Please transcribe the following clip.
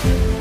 Thank you.